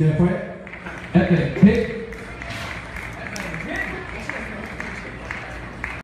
music there for. Okay.